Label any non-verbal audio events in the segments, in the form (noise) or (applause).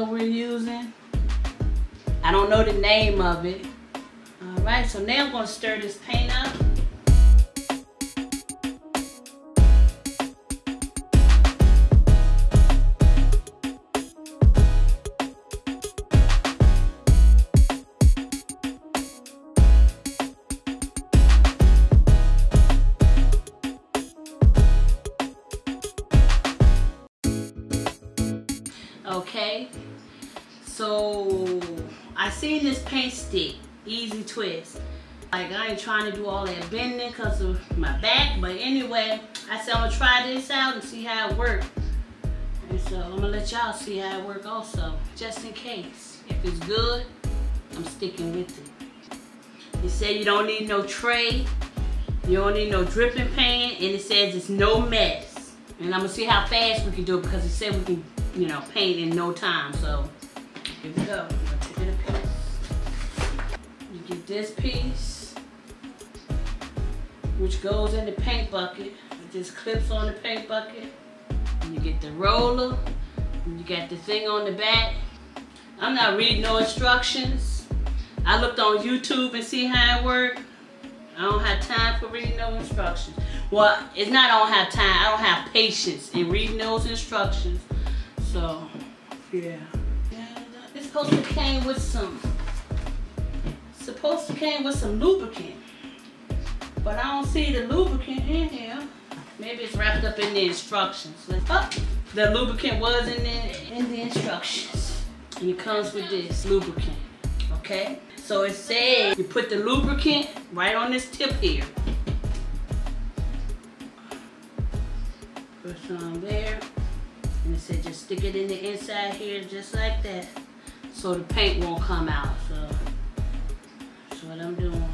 color we're using. I don't know the name of it. All right, so now I'm gonna stir this paint twist. Like I ain't trying to do all that bending because of my back, but anyway, I said I'm gonna try this out and see how it works. And so I'm gonna let y'all see how it works also, just in case. If it's good, I'm sticking with it. It said you don't need no tray, you don't need no dripping pan, and it says it's no mess. And I'm gonna see how fast we can do it because it said we can, you know, paint in no time. So here we go. Get this piece, which goes in the paint bucket. It just clips on the paint bucket. And you get the roller, you got the thing on the back. I'm not reading no instructions. I looked on YouTube and see how it worked. I don't have time for reading no instructions. Well, it's not I don't have time. I don't have patience in reading those instructions. So, yeah. And, it's supposed to came with some, supposed to came with some lubricant. But I don't see the lubricant in here. Maybe it's wrapped up in the instructions. Oh, the lubricant was in the, in the instructions. And it comes with this lubricant, okay? So it says you put the lubricant right on this tip here. Put some there. And it said just stick it in the inside here just like that. So the paint won't come out. So what I'm doing.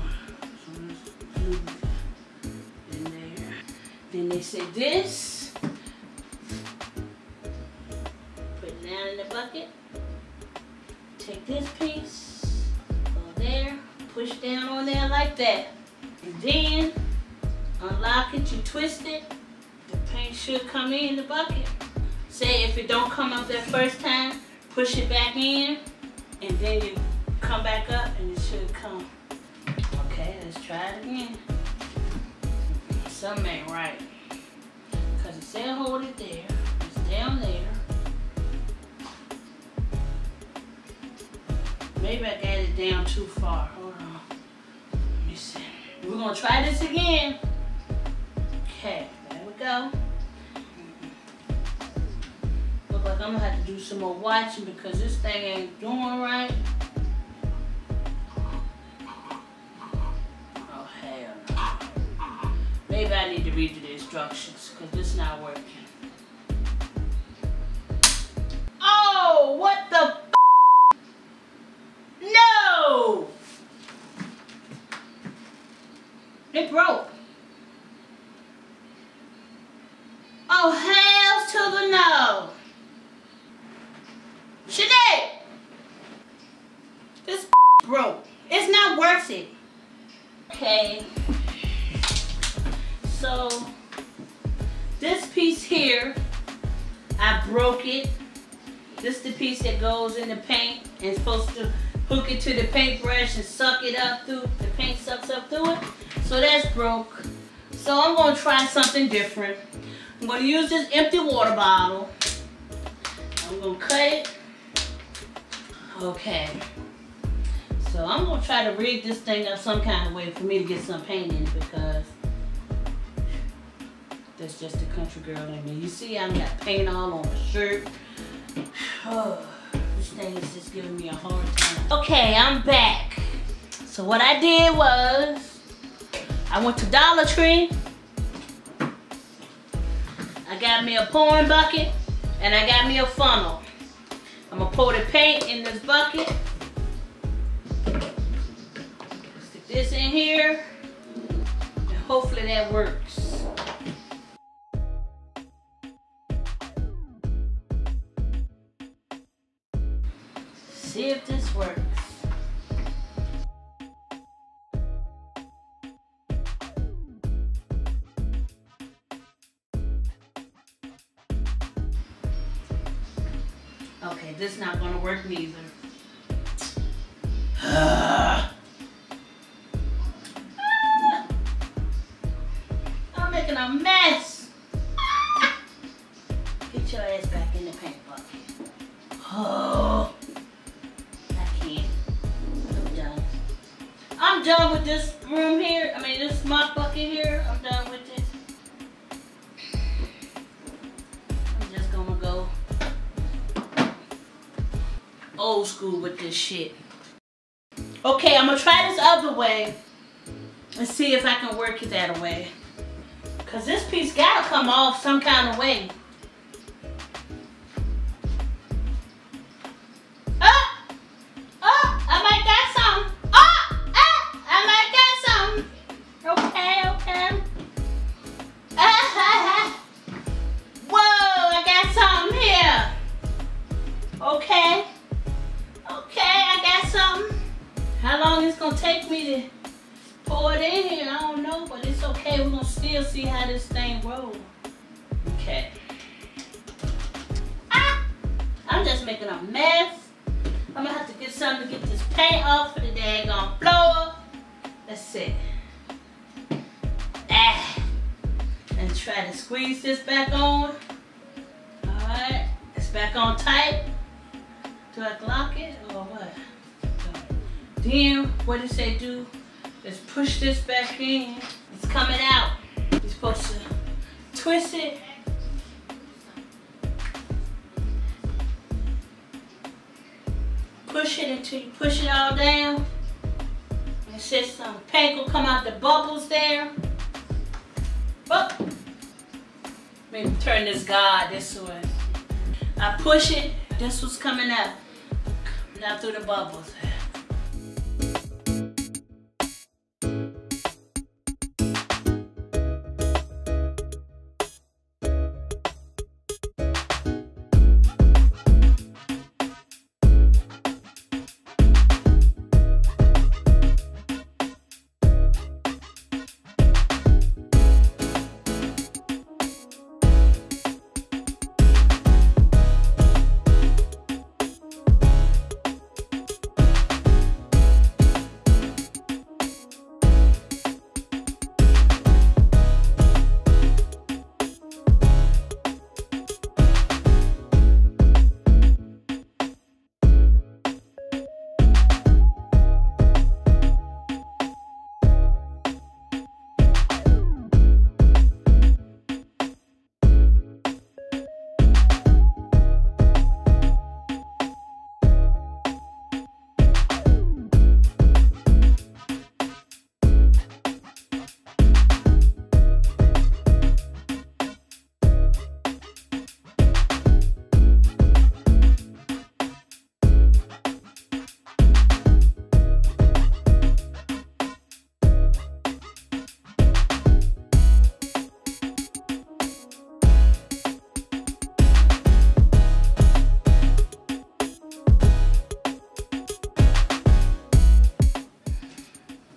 Then they say this. Put it down in the bucket. Take this piece, go there, push down on there like that. And then unlock it, you twist it, the paint should come in the bucket. Say if it don't come up that first time, push it back in, and then you come back up and it should come. Okay, let's try it again. Something ain't right. Cause it said hold it there, it's down there. Maybe I got it down too far. Hold on. Let me see. We're gonna try this again. Okay, there we go. Look like I'm gonna have to do some more watching because this thing ain't doing right. Read the instructions because this is not working. Oh, what the no! It broke. Goes in the paint and supposed to hook it to the paintbrush and suck it up through, the paint sucks up through it. So that's broke. So I'm gonna try something different. I'm gonna use this empty water bottle. I'm gonna cut it. Okay. So I'm gonna try to rig this thing up some kind of way for me to get some paint in it because that's just a country girl in me. You see I got paint all on my shirt. (sighs) Oh. Thing is just giving me a hard time. Okay, I'm back. So what I did was, I went to Dollar Tree. I got me a pouring bucket, and I got me a funnel. I'm gonna pour the paint in this bucket. Stick this in here, and hopefully that works. See if this works. Okay, this is not gonna work neither. Old school with this shit. Okay, I'm gonna try this other way and see if I can work it that way. Cause this piece gotta come off some kind of way. Long it's gonna take me to pour it in here? I don't know, but it's okay. We're gonna still see how this thing rolls. Okay. Ah! I'm just making a mess. I'm gonna have to get something to get this paint off of the daggone floor. Let's see. Ah! And try to squeeze this back on. Alright, it's back on tight. Do I lock it or what? Then what does it do? Let's push this back in. It's coming out. You're supposed to twist it. Push it until you push it all down. And says some paint will come out the bubbles there. Oh. Me turn this guard this way. I push it, this was coming out. Now through the bubbles.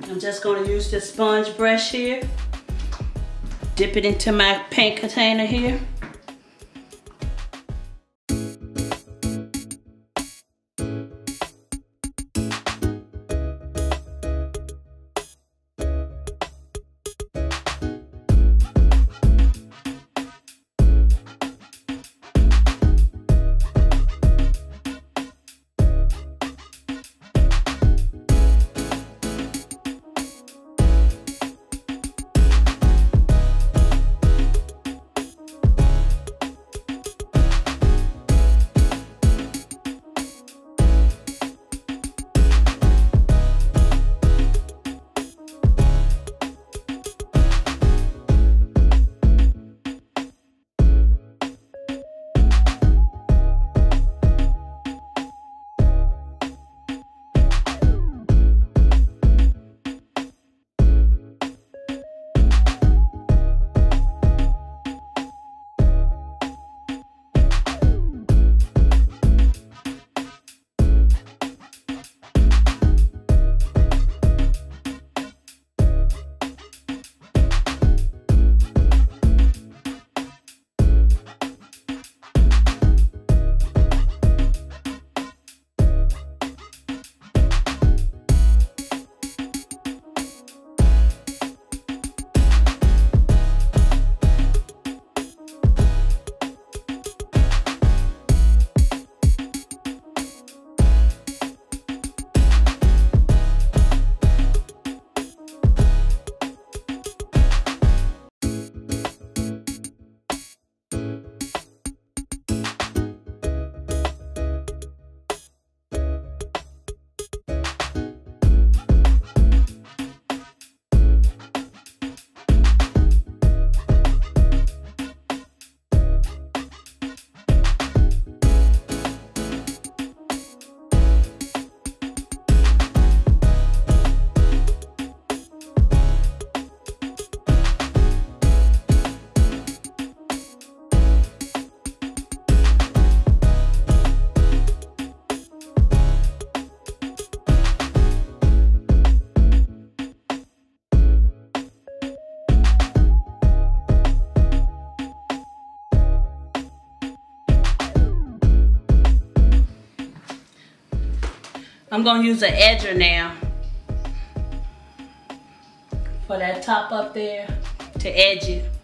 I'm just gonna use the sponge brush here. Dip it into my paint container here. I'm gonna use an edger now for that top up there to edge it.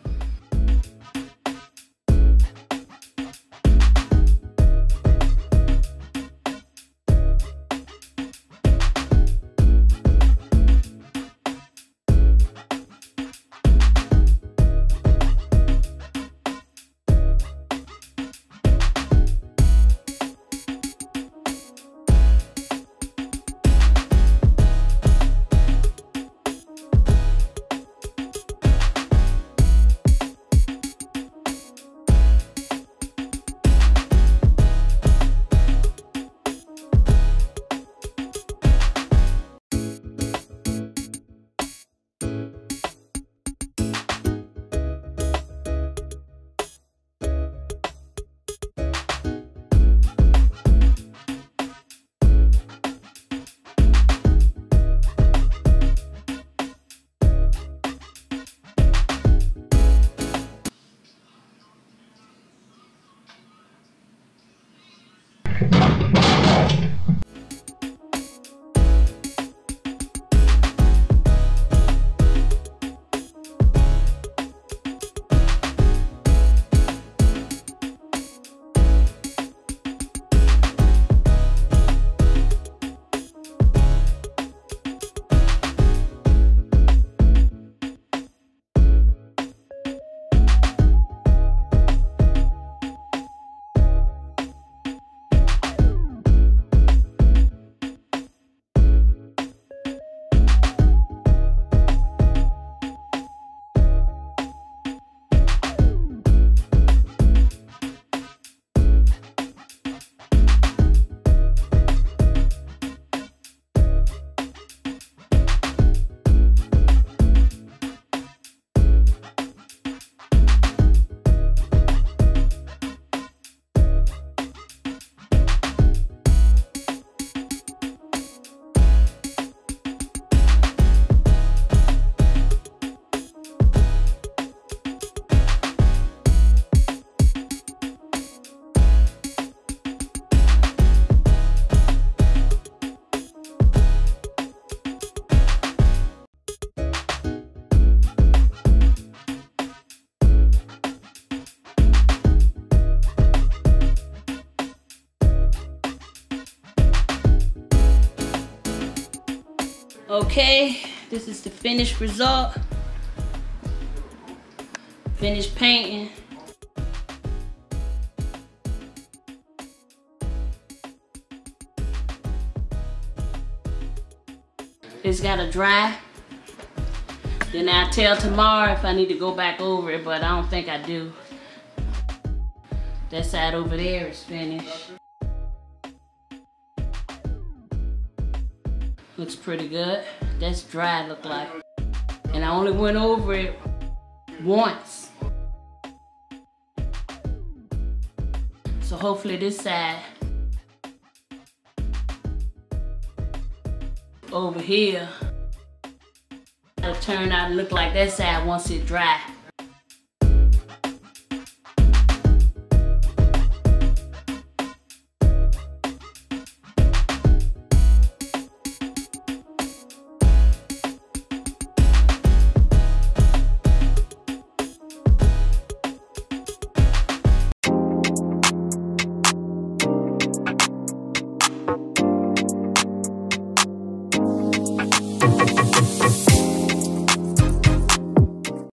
Okay, this is the finished result. Finished painting. It's gotta dry. Then I'll tell tomorrow if I need to go back over it, but I don't think I do. That side over there is finished. Looks pretty good. That's dry look like. And I only went over it once. So hopefully this side over here it'll turn out look like that side once it dry.